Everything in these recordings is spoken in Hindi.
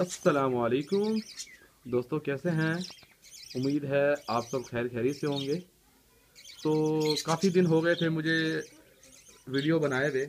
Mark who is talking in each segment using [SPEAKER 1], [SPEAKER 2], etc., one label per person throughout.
[SPEAKER 1] असलकुम दोस्तों, कैसे हैं? उम्मीद है आप सब खैर खैरी से होंगे। तो काफ़ी दिन हो गए थे मुझे वीडियो बनाए हुए।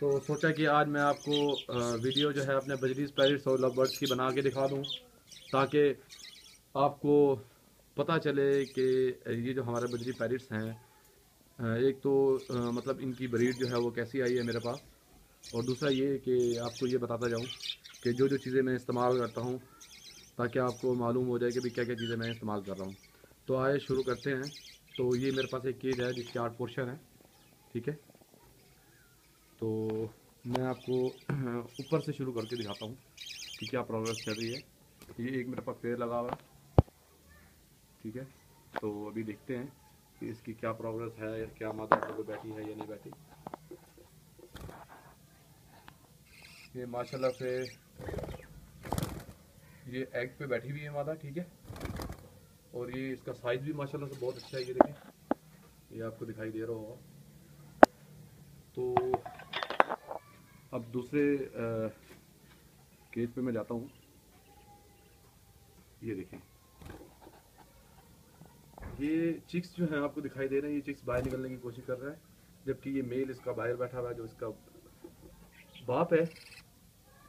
[SPEAKER 1] तो सोचा कि आज मैं आपको वीडियो जो है अपने बजरी स्पैरिट्स और लव बर्ड्स की बना के दिखा दूँ, ताकि आपको पता चले कि ये जो हमारे बजरी पैरिट्स हैं एक तो मतलब इनकी ब्रीड जो है वो कैसी आई है मेरे पास। और दूसरा ये कि आपको ये बताता जाऊँ कि जो जो चीज़ें मैं इस्तेमाल करता हूँ, ताकि आपको मालूम हो जाए कि भाई क्या क्या चीज़ें मैं इस्तेमाल कर रहा हूँ। तो आए शुरू करते हैं। तो ये मेरे पास एक केज है जिसके आठ पोर्शन है, ठीक है? तो मैं आपको ऊपर से शुरू करके दिखाता हूँ कि क्या प्रोग्रेस चल रही है। ये एक मेरे पास पेड़ लगा हुआ है, ठीक है? तो अभी देखते हैं कि इसकी क्या प्रोग्रेस है क्या माता बैठी है या नहीं बैठी। ये माशाल्लाह से ये एग पे बैठी हुई है मादा, ठीक है? और ये इसका साइज़ भी माशाल्लाह से बहुत अच्छा है, ये देखें। ये आपको दिखाई दे रहा होगा। तो अब दूसरे केज पे मैं जाता हूँ। ये देखें। ये चिक्स जो है, आपको दिखाई दे रहे हैं, ये चिक्स बाहर निकलने की कोशिश कर रहा है, जबकि ये मेल इसका बाहर बैठा हुआ है, जो इसका बाप है।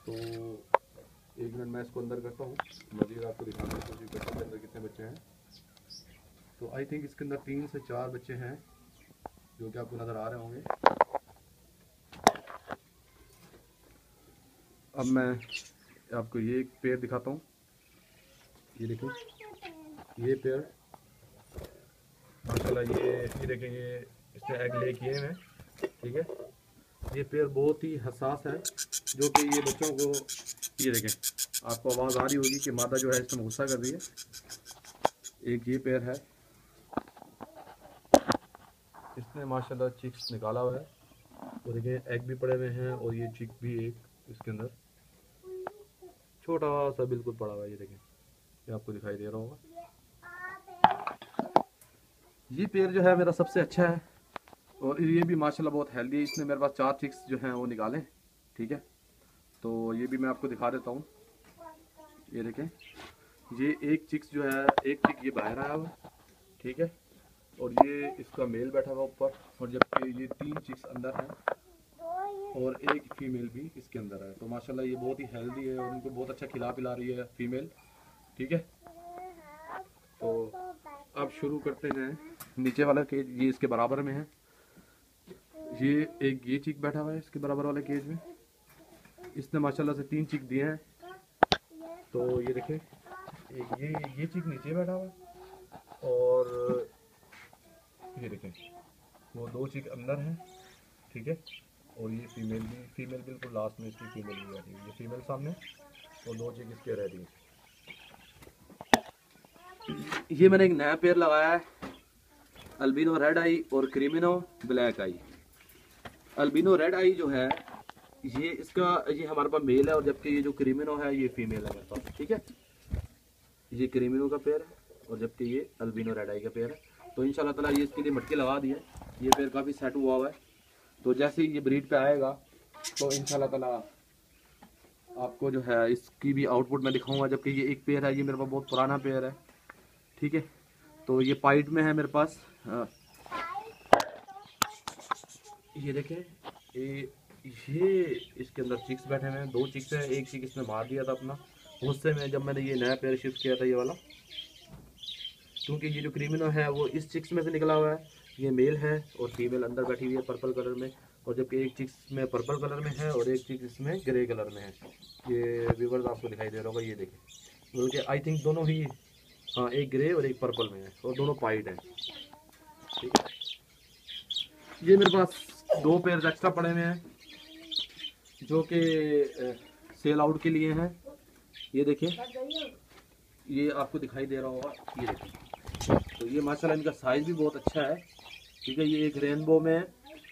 [SPEAKER 1] तो एक मिनट मैं इसको अंदर करता हूँ। मजीद आपको दिखाने की कोशिश करता हूँ अंदर कितने बच्चे हैं। तो आई थिंक इसके अंदर तीन से चार बच्चे हैं जो कि आपको नज़र आ रहे होंगे। अब मैं आपको ये एक पेड़ दिखाता हूँ। ये देखो ये पेड़, माशाल्लाह ये ये देखें, ये इसने एग ले किए हैं, ठीक है? ये पेड़ बहुत ही हसास है, जो कि ये बच्चों को ये देखें, आपको आवाज़ आ रही होगी कि माता जो है इसमें गुस्सा कर रही है। एक ये पेड़ है। इसने माशाल्लाह चिक्स निकाला हुआ है। और देखें एग भी पड़े हुए हैं और ये चिक भी एक इसके अंदर। छोटा सा बिल्कुल पड़ा हुआ है, ये देखें। ये आपको दिखाई दे रहा होगा। ये पेड़ जो है मेरा सबसे अच्छा है। और ये भी माशाल्लाह बहुत हेल्दी है। इसने मेरे पास चार चिक्स जो हैं, वो निकाले, ठीक है? तो ये भी मैं आपको दिखा देता हूँ। ये देखें, ये एक चिक्स जो है, एक चिक ये बाहर आया हुआ, ठीक है? और ये इसका मेल बैठा हुआ ऊपर, और जबकि ये तीन चिक्स अंदर हैं, और एक फीमेल भी इसके अंदर है। तो माशाल्लाह ये बहुत ही हेल्दी है, और उनको बहुत अच्छा खिला पिला रही है फीमेल ठीक है? तो अब शुरू करते हैं। नीचे वाला केज ये इसके बराबर में है। ये एक, ये चिक बैठा हुआ है इसके बराबर वाले केज में। इसने माशाल्लाह से तीन चिक दिए हैं। तो ये देखें, एक ये ये चिक नीचे बैठा हुआ है और ये देखें, वो दो चिक अंदर हैं, ठीक है? और ये फीमेल भी फीमेल बिल्कुल लास्ट में इसकी फीमेल भी बैठी ये फीमेल सामने और दो चिक इसके रह दी ये मैंने एक नया पेड़ लगाया है अल्बिनो रेड आई और creamino black eye albino red eye जो है, ये इसका, ये हमारे पास मेल है और जबकि ये जो क्रीमिनो है, ये फीमेल है मेरे पास, ठीक है? ये क्रीमिनो का पेड़ है और जबकि ये अल्बिनो रेड आई का पेड़ है। तो इन ताला ये इसके लिए मटके लगा दिए ये पेड़ काफ़ी सेट हुआ हुआ है। तो जैसे ही ये ब्रीड पे आएगा तो इन ताला आपको जो है, इसकी भी आउटपुट मैं दिखाऊँगा। जबकि ये एक पेड़ है, ये मेरे पास बहुत पुराना पेड़ है, ठीक है? तो ये पाइट में है मेरे पास हाँ। ये देखें, ये ये इसके अंदर चिक्स बैठे हुए हैं, दो चिक्स हैं, एक चिक इसने मार दिया था अपना। गुस्से में जब मैंने ये नया पेयर शिफ्ट किया था ये वाला। क्योंकि ये जो क्रिमिनो है, वो इस चिक्स में से निकला हुआ है। ये मेल है और फीमेल अंदर बैठी हुई है पर्पल कलर में। और जबकि एक चिक्स में पर्पल कलर में है और एक चिक्स इसमें ग्रे कलर में है। ये व्यूवर्स आपको दिखाई दे रहा होगा, ये देखें। बल्कि आई थिंक दोनों ही हाँ एक ग्रे और एक पर्पल में है और दोनों पाइट हैं। ठीक है? ये मेरे पास दो पेयर एक्स्ट्रा पड़े हुए हैं, जो कि सेल आउट के लिए हैं। ये देखिए, ये आपको दिखाई दे रहा होगा, ये देखिए। तो ये माशाल्लाह इनका साइज़ भी बहुत अच्छा है, ठीक है, ये एक रेनबो में है।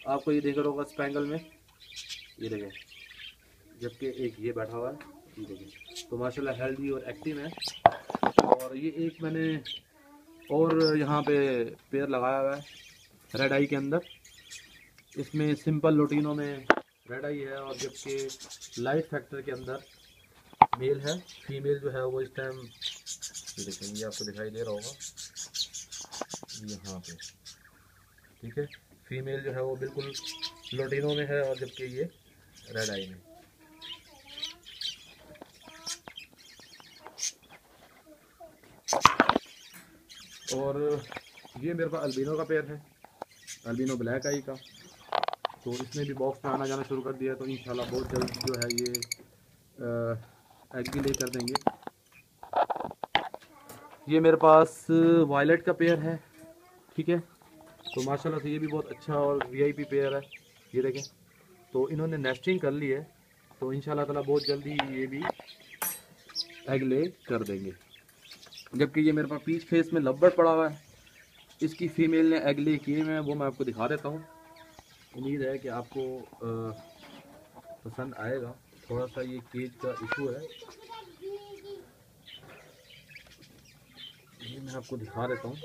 [SPEAKER 1] आपको ये देख रहा होगा स्पेंगल में। ये देखें जबकि एक ये बैठा हुआ है, ये देखें तो माशाल्लाह हेल्दी और एक्टिव है। और ये एक मैंने और यहाँ पे पेड़ लगाया हुआ है रेड आई के अंदर। इसमें सिंपल लोटिनो में रेड आई है और जबकि लाइट फैक्टर के अंदर मेल है फीमेल जो है वो इस टाइम देखेंगे आपको दिखाई दे रहा होगा। यहाँ पे, ठीक है? फीमेल जो है वो बिल्कुल लोटिनो में है और जबकि ये रेड आई में। और ये मेरे पास अल्बिनो का पेयर है अल्बिनो ब्लैक आई का। तो इसने भी बॉक्स में आना जाना शुरू कर दिया तो इन बहुत जल्द जो है ये एग भी ले कर देंगे। ये मेरे पास वायलेट का पेयर है, ठीक है? तो माशाल्लाह से ये भी बहुत अच्छा और वीआईपी पेयर है, ये देखें। तो इन्होंने नेस्टिंग कर ली है तो इन ताला बहुत जल्दी ये भी एग ले कर देंगे। जबकि ये मेरे पास पीच फेस में लब्बड़ पड़ा हुआ है, इसकी फ़ीमेल ने एग ले किए हुए हैं, वो मैं आपको दिखा देता हूँ। उम्मीद है कि आपको पसंद आएगा। थोड़ा सा ये केज का इशू है। ये मैं आपको दिखा देता हूँ।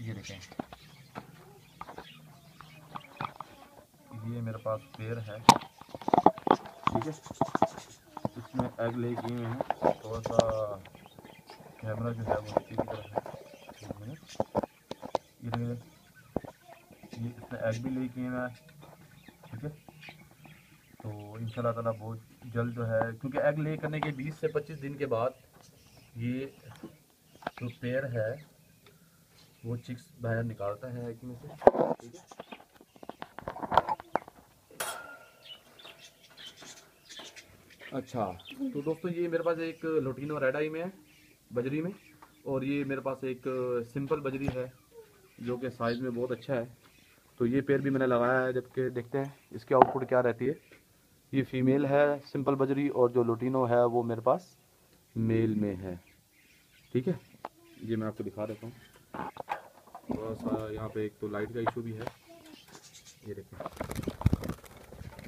[SPEAKER 1] ये देखें। ये मेरे पास पेड़ है। ठीक है। इसमें एग ले हुए हैं। थोड़ा सा कैमरा जो है वो नीचे की तरफ़ है। एग भी ले किए हैं ठीक है? तो इन ताला बहुत जल्द जो है, क्योंकि एग ले करने के 20 से 25 दिन के बाद ये जो पेड़ है, वो चिक्स बाहर निकालता है एग में से। ठीक है? अच्छा तो दोस्तों ये मेरे पास एक लोटिनो रेड आई में है, बजरी में, और ये मेरे पास एक सिंपल बजरी है। जो कि साइज़ में बहुत अच्छा है। तो ये पेड़ भी मैंने लगाया है, जबकि देखते हैं, इसकी आउटपुट क्या रहती है। ये फीमेल है सिंपल बजरी, और जो लोटिनो है, वो मेरे पास मेल में है। ठीक है? ये मैं आपको दिखा देता हूँ। थोड़ा सा यहाँ पे एक तो लाइट का इशू भी है। ये देखें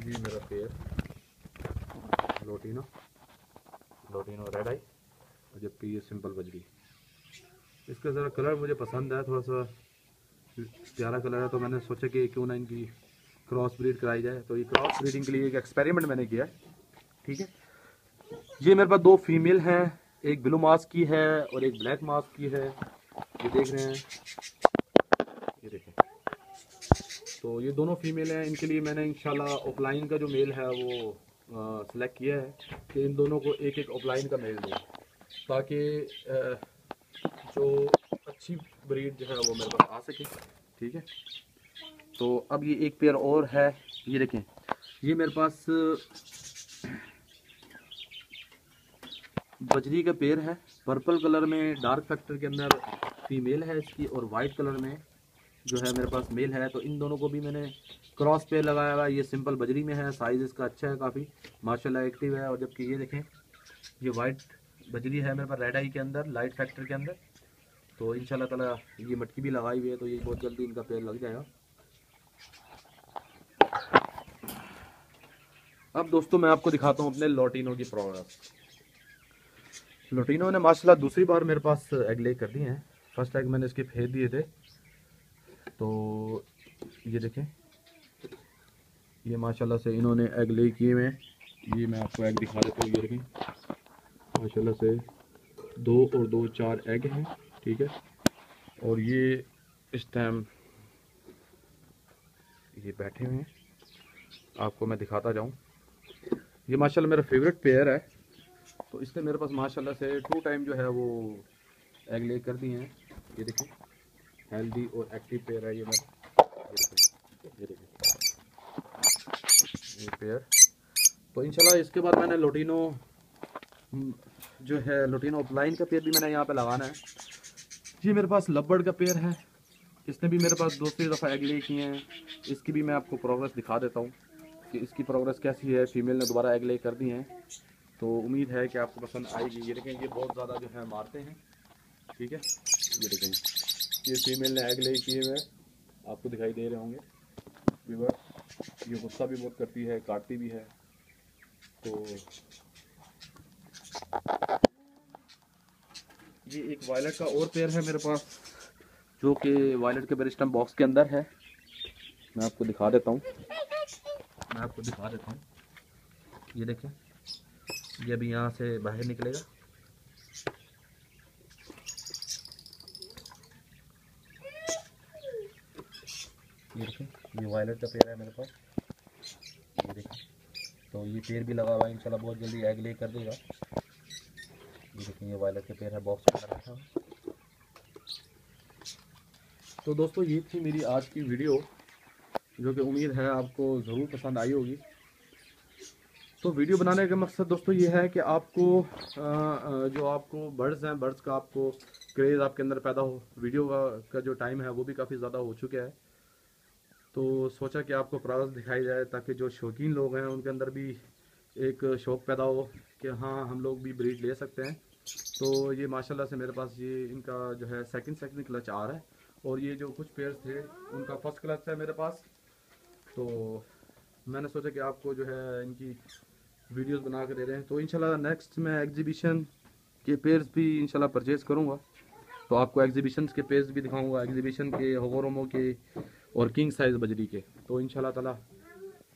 [SPEAKER 1] ये मेरा पेड़ लोटिनो लोटिनो रेड आई जबकि ये सिंपल बजरी। इसका ज़रा कलर मुझे पसंद है थोड़ा सा प्यारा कलर है तो मैंने सोचा कि क्यों ना इनकी क्रॉस ब्रीड कराई जाए। तो ये क्रॉस ब्रीडिंग के लिए एक एक्सपेरिमेंट मैंने किया ठीक है? ये मेरे पास दो फीमेल हैं, एक ब्लू मास्क की है और एक ब्लैक मास्क की है। ये देख रहे हैं। ये देखें। तो ये दोनों फीमेल हैं, इनके लिए मैंने इंशाल्लाह ऑफलाइन का जो मेल है वो सेलेक्ट किया है कि इन दोनों को एक एक ऑफलाइन का मेल दूँ, ताकि जो अच्छी ब्रीड जो है वो मेरे पास आ सके। ठीक है? तो अब ये एक पेयर और है। ये देखें। ये मेरे पास, बजरी का पेड़ है। पर्पल कलर में डार्क फैक्टर के अंदर फीमेल है इसकी और वाइट कलर में जो है मेरे पास मेल है। तो इन दोनों को भी मैंने क्रॉस पे लगाया हुआ ये सिंपल बजरी में है। साइज़ इसका अच्छा है काफ़ी। माशाल्लाह एक्टिव है। और जबकि ये देखें, ये वाइट बजरी है मेरे पास रेड आई के अंदर लाइट फैक्टर के अंदर। तो इन ताला ये मटकी भी लगाई हुई है तो ये बहुत जल्दी इनका पेड़ लग जाएगा। अब दोस्तों मैं आपको दिखाता हूँ अपने लोटिनो की प्रोग्रेस लोटिनो ने माशाल्लाह दूसरी बार मेरे पास एग ले कर दिए हैं। फ़र्स्ट एग मैंने इसके फेंक दिए थे। तो ये देखें। ये माशाल्लाह से इन्होंने एग ले किए हुए ये मैं आपको एग दिखा देता हूँ, ये देखें। माशाल्लाह से दो और दो चार एग हैं। ठीक है? और ये इस टाइम ये बैठे हुए हैं। आपको मैं दिखाता जाऊँ। ये माशाल्लाह मेरा फेवरेट पेयर है। तो इसने मेरे पास माशाल्लाह से टू टाइम जो है वो एग ले कर दिए हैं। ये देखिए हेल्दी और एक्टिव पेयर है ये मेरा। ये देखें ये पेयर तो इंशाल्लाह इसके बाद मैंने लोटिनो जो है लोटिनो ऑफलाइन का पेयर भी मैंने यहाँ पे लगाना है। ये मेरे पास लब्बड़ का पेड़ है। इसने भी मेरे पास दूसरी दफ़ा एग ले किए हैं। इसकी भी मैं आपको प्रोग्रेस दिखा देता हूँ कि इसकी प्रोग्रेस कैसी है। फीमेल ने दोबारा एग ले कर दी हैं। तो उम्मीद है कि आपको पसंद आएगी। ये देखें, ये बहुत ज़्यादा जो है मारते हैं। ठीक है? ये देखें, ये फीमेल ने एग ले किए हुए आपको दिखाई दे रहे होंगे। व्यूवर ये गुस्सा भी बहुत करती है, काटती भी है। तो ये एक वायलेट का और पेयर है मेरे पास, जो कि वायलट के बेरिस्टम बॉक्स के अंदर है। मैं आपको दिखा देता हूँ। मैं आपको दिखा देता हूँ। ये देखें, ये अभी यहाँ से बाहर निकलेगा। ये देखें, ये वायलट का पेड़ है मेरे पास। ये देखें तो ये पेड़ भी लगा हुआ है, इंशाल्लाह बहुत जल्दी एग ले कर देगा। ये ये वायलेट के पेड़ है बॉक्स में रखा तो दोस्तों ये थी मेरी आज की वीडियो जो कि उम्मीद है आपको ज़रूर पसंद आई होगी। तो वीडियो बनाने का मकसद दोस्तों ये है कि आपको जो आपको बर्ड्स हैं बर्ड्स का आपको क्रेज़ आपके अंदर पैदा हो वीडियो का, जो टाइम है वो भी काफ़ी ज़्यादा हो चुका है। तो सोचा कि आपको प्राइस दिखाई जाए ताकि जो शौकीन लोग हैं उनके अंदर भी एक शौक़ पैदा हो कि हाँ हम लोग भी ब्रीड ले सकते हैं। तो ये माशाल्लाह से मेरे पास ये इनका जो है सेकंड सेकंड क्लच आ रहा है। और ये जो कुछ पेयर्स थे, उनका फ़र्स्ट क्लच है मेरे पास। तो मैंने सोचा कि आपको जो है इनकी वीडियोस बना कर दे रहे हैं। तो इंशाल्लाह नेक्स्ट मैं एग्जीबिशन के पेयर्स भी इंशाल्लाह परचेज़ करूँगा। तो आपको एग्जीबिशन के पेयर्स भी दिखाऊँगा एग्जीबिशन के होगोरोमो के और किंग साइज़ बजरी के। तो इन ताला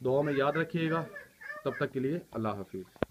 [SPEAKER 1] दुआ में याद रखिएगा। तब तक के लिए अल्लाह हाफिज़।